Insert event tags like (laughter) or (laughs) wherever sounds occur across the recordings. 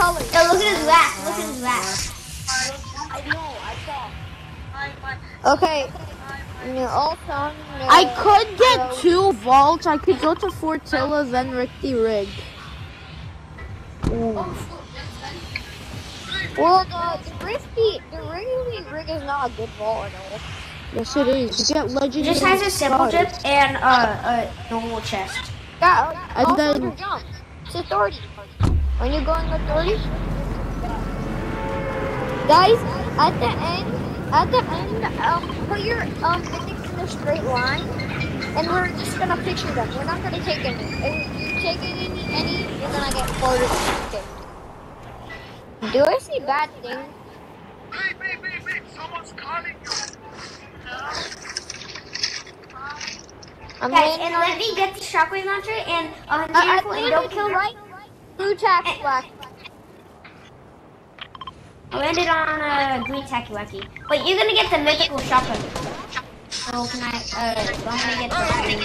color. Yo, look at his rack. Look at his rack. I know, I saw. Okay. Also, I could get two vaults. I could go to Fortilla, then Rickety Rig. Well, the, the risky, the risky rig is not a good vault at all. Yes, it is. You get It legendary. just has a simple cards. chip and uh, a normal chest. Yeah, And also then- your jump. It's authority. When you're going authority. Guys, at the end, at the end, um, put your um index in a straight line, and we're just gonna picture them. We're not gonna take any. If you take any, any, you're gonna get quartered. Okay. Do I see bad things? Hey, hey, hey, hey, someone's calling you. I'm Guys, and let me get the shockwave launcher and uh, Uh, I careful and don't kill right. Blue tax black. I landed on a green tacky wacky. But you're gonna get the mythical shotgun. So can I? Uh, I'm gonna get the green.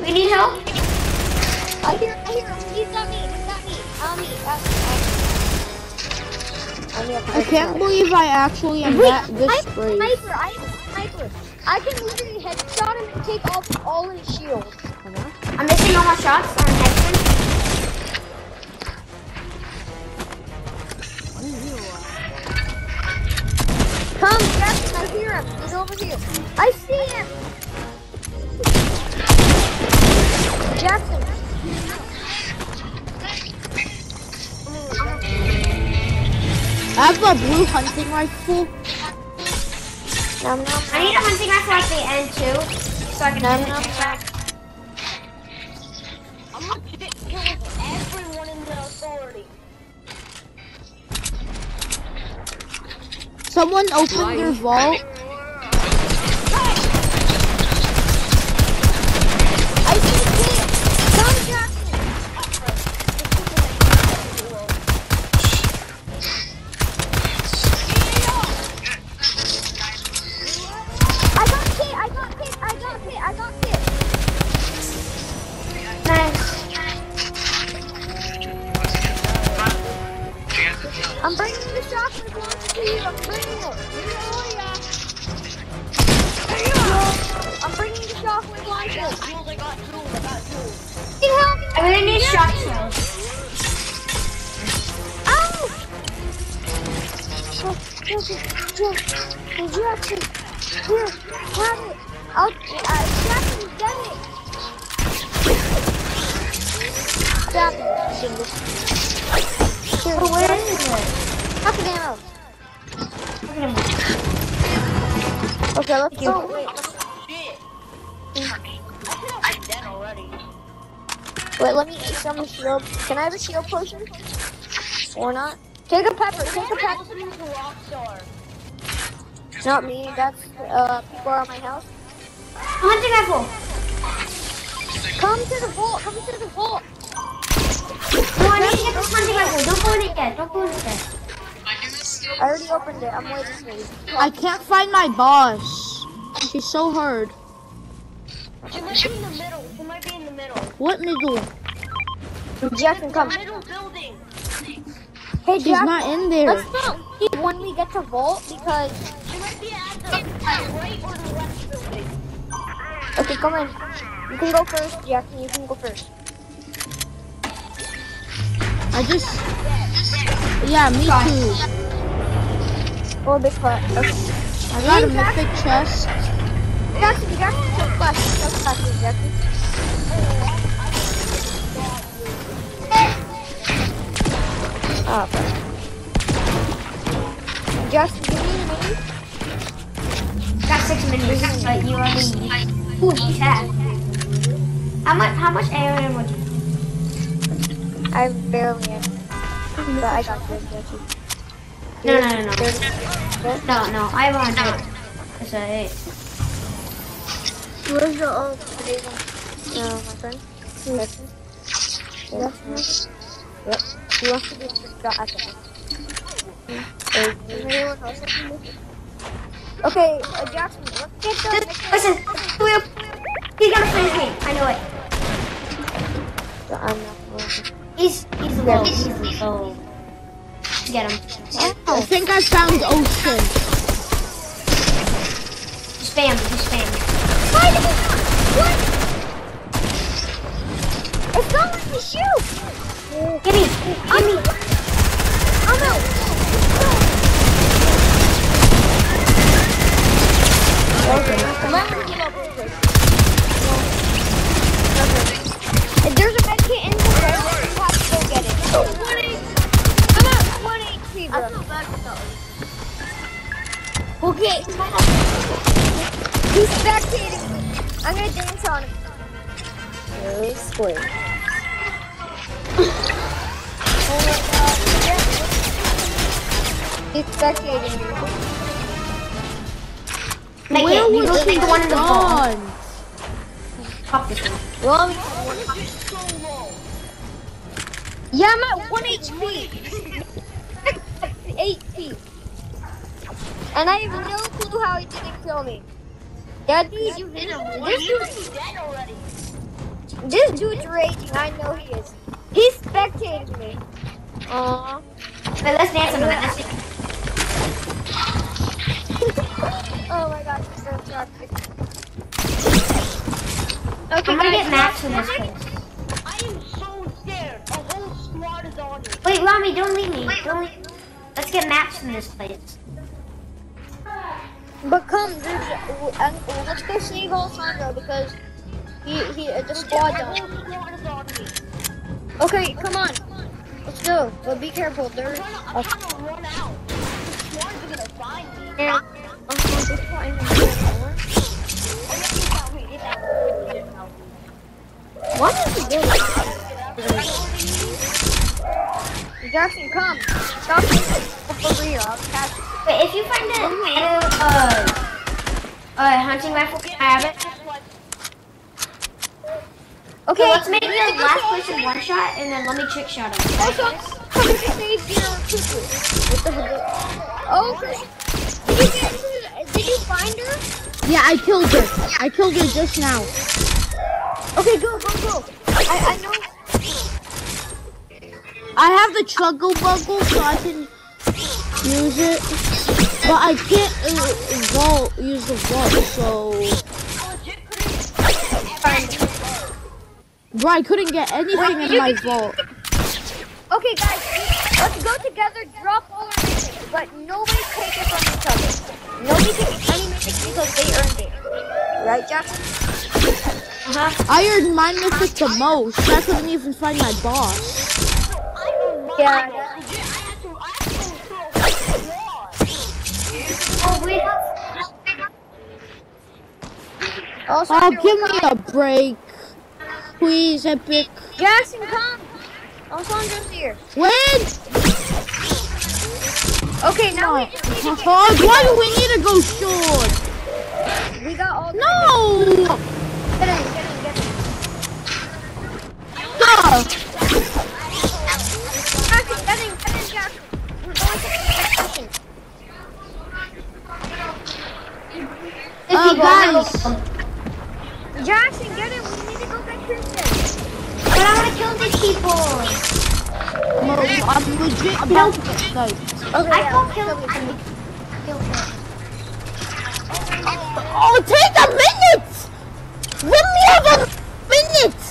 We need help. I hear, I hear him. He's got me. He's got me. On me. On me. On me. I can't believe I actually am Wait, that this I'm a brave. sniper. I'm a sniper. I can literally headshot him and take off all his shield. I'm missing all my shots on Hexman. Come, Jackson. I hear him. He's over here. I see him. Jackson. I have a blue hunting rifle. Nom, nom, I need a hunting rifle at the end too, so I can nom, do the nom, trick I'm gonna kill everyone in the authority. Someone opened their vault. Jackson, Jackson, Jackson, here, have it. I'll, uh, Jackson, get it. Stop it. Here, Oh, where is it? Half an ammo. Okay, let's go. Wait, Shit. I'm dead already. wait, let me eat some shield. Can I have a shield potion? Or not? Take a pepper, take a pepper. Listening to Rockstar. Not me, that's, uh, people at my house. Hunting rifle. Come to the vault, come to the vault. No, I need to get this hunting rifle. Don't go in it yet. Don't go in it yet. I already opened it, I'm waiting for you. I can't find my boss. She's so hard. She might be in the middle. She might be in the middle. What middle? Jackson, come. Middle building. Hey, She's Jackson. not in there. Let's not leave when we get to vault because. She might be at the right or the left building. Okay, come on. You can go first, Jackson. You can go first. I just. Yeah, me too. Oh, big flat. Okay. I got a mythic chest. Jackson, Jackson, take flash. Take flash, Jackson. Ah, okay. Jackson, give me. Got six minutes, but you need. Ooh, he's. How much? How much ammo do you? I barely am. But I got this. No, no, no, no. No, no. I a hundred. It's a eight. Where's the one? No, my friend. Jackson. Jackson. Yep. He wants to be shot at the end. Is anyone else looking at this? Okay, uh, Jackson, let's get the Listen, Listen, He's gonna finish me. I know it. I'm not He's he's low. He's low. Get him. I think I found Ocean. Just spam. Just spam. Why did we not? What? It's not letting me shoot. Give me. Give me. No square. oh my god. He's spectating me. Make Where it. You the one in the ball. Pop this one. Yeah, I'm at 1 HP. 8 HP. And I have no clue how he didn't kill me. Yeah, dude, you hit him. This dude, this dude's raging. I know he is. He's spectating me. Aww. Wait, let's dance on him. Let's. (laughs) Oh my gosh, he's so toxic. Okay, I'm gonna get Max in this place. I am so scared. A whole squad is on me. Wait, Rami, don't leave me. Don't leave. Let's get maps in this place. But come, dude, let's go save Alessandro because he he uh, the squad A down. whole squad is on me. Okay, come on. Let's go. But be careful. There's I'm trying to, a I'm trying to run out. The squad is gonna find me. yeah. What is he doing? Jackson, come. Stop it. Over here. I'll catch you. Wait, if you find a, a uh, uh, hunting rifle, can I have it? Okay, Okay, let's make the need to go last to- person one shot, and then let me trick shot him. Also, come to stage zero quickly. What the heck? Oh, okay. Did you, did you find her? Yeah, I killed her. I killed her just now. Okay, go, go, go. I, I know. I have the Chuggle Buggle so I can use it. But I can't uh, vault, use the vault, so... Bro, I couldn't get anything in my vault. Okay, guys, let's go together, drop all our mythics, but nobody take it from each other. Nobody takes any mythics because they earned it. Right, Jackson? Uh-huh. I earned my mythic the most. I couldn't even find my boss. Yeah. I had to, I had to throw a Oh. Also, Oh, give me a break. Please, Epic. Jackson, come. Alessandro's here. Win! Okay, now we oh, just need to get, (laughs) Oh, why do we need to go short? Legit about to get guys. Okay, I yeah, can't kill kill me. them. Kill them. Oh, take a minute! Let me have a minute!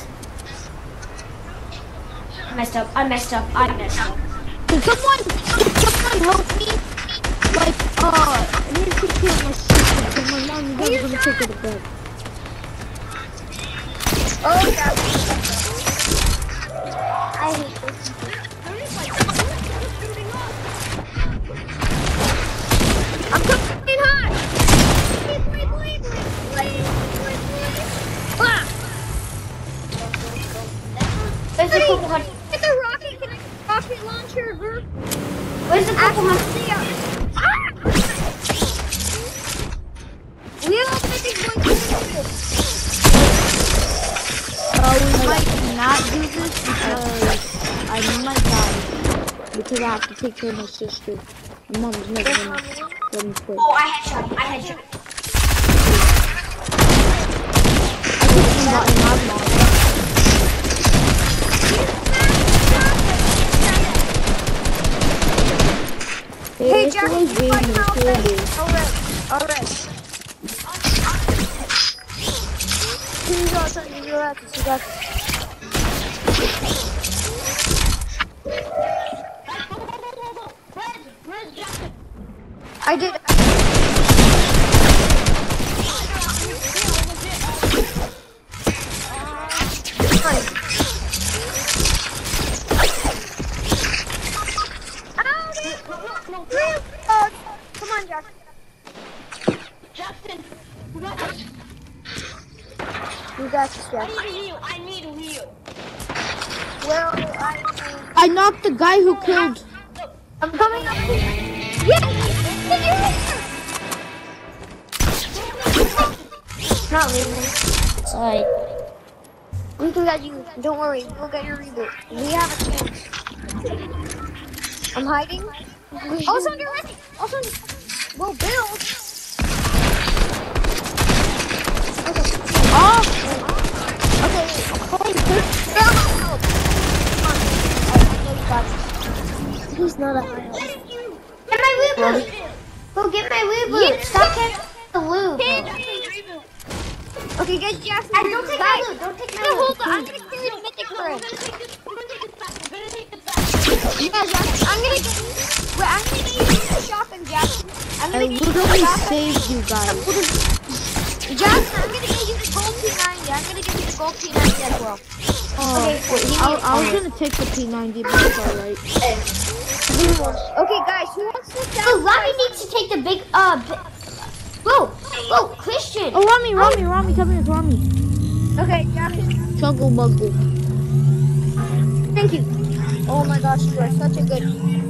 I messed up. I messed up. I messed up. Can someone, can someone help me? Like, uh, I need to take care of my sister because my mom is never gonna take her to bed. Oh, yeah. do this because I might die. Because I have to take care of my sister. My mom's not gonna let me quit. Oh, I headshot. I headshot. I think I'm not in my mom. Hey, hey Jack, Alright, alright. You got something, you your this, you got this. I did. Come on, Jack. Jackson, you got this. I need a heal. I need a heal. Well, I, I knocked the guy who killed. I'm coming up. Yes! Not leaving. Sorry. We can get you. Don't worry. We'll get your reboot. We have a chance. I'm hiding. Also, get ready. Also, we'll build. Okay. Oh, Okay. I, I this. He's not a high my loot boot. Go get my loot boot. Stop getting the loot. Okay, guys, Jackson. Guys, don't take my guys, loot. Don't take my No, loot. hold on. I'm gonna carry the mythic for We're him. gonna take this. We're gonna take this back. We're gonna take this back. Yeah, Jackson. I'm gonna get. Wait, I'm gonna get you the shotgun, Jackson. I'm I gonna get you the literally shotgun. saved you guys. Jackson, I'm gonna get you the gold P90. I'm gonna give you the gold P90 as well. Oh, Okay, wait, he I, needs- I was gonna take the P90, but it's alright. Okay, guys, who wants to Oh, sound? Robbie needs to take the big, uh, bi- Whoa, whoa, Christian. Oh, Rami, Rami, Rami, come here, Rami. Okay, Jackson. Chuggle buggle. Thank you. Oh my gosh, you are such a good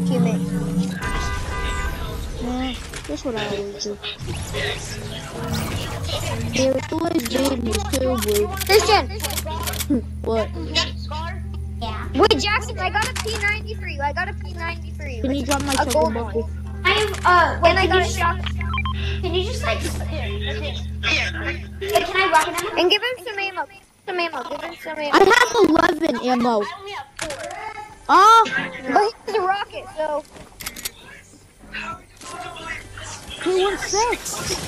teammate. Yeah, that's what I always do. They always did me too, boy. Christian. (laughs) What? You got a scar? Yeah. Wait, Jackson, I got a P90 for you. I got a P90 for you. Can you drop my A chuggle gold buggle? one. I have, uh, wait, And I can got you a just, shotgun. can you just, like, Here, that's it. wait, can I rock it? And give him some ammo. Some ammo. Give him some ammo. I have 11 ammo. I only have four. Oh, But he's a rocket, so. who wants six?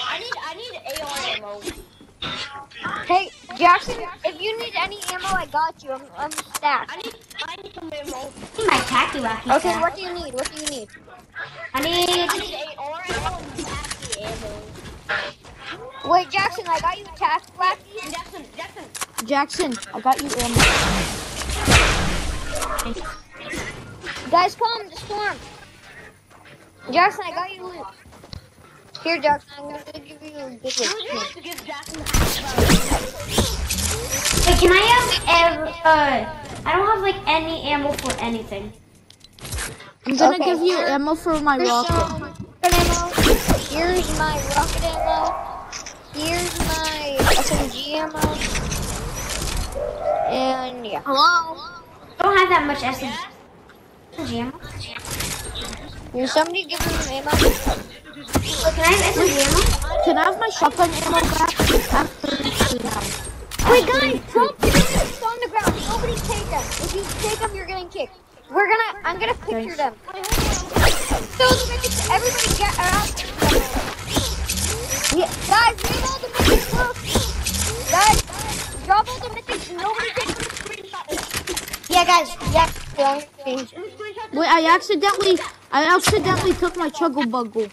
I need, I need AR ammo. Hey, Jackson, if you need any ammo, I got you. I'm, I'm stacked. I need, I need some ammo. My tacky wacky. Okay, stuff. what do you need? What do you need? I I need, need AR ammo and taxi ammo. Wait, Jackson, I got you a task flash. Jackson, Jackson. Jackson, I got you ammo. Guys, come, the storm. Jackson, I got you loot. Here, Jackson, I'm gonna give you a good Who's loot. to give Jackson wait, can I have, ev- uh, I don't have, like, any ammo for anything. I'm gonna Okay, give you here- ammo for my rocket. some rocket ammo. Here's my rocket ammo. Here's my SMG ammo. And yeah. Hello? I don't have that much SMG. ammo. Can somebody give him ammo? Wait, can I have SMG ammo? Can I have my shotgun ammo back? I have 32 now. Wait, guys, don't put them on the ground. Nobody take them. If you take them, you're getting kicked. We're gonna, I'm gonna picture them. So everybody get out. Yeah, guys, we all the mythics. Look. Guys, drop all the mythics. Nobody take them. Yeah, guys, yeah. Wait, I accidentally, I accidentally took my chuggle buggle.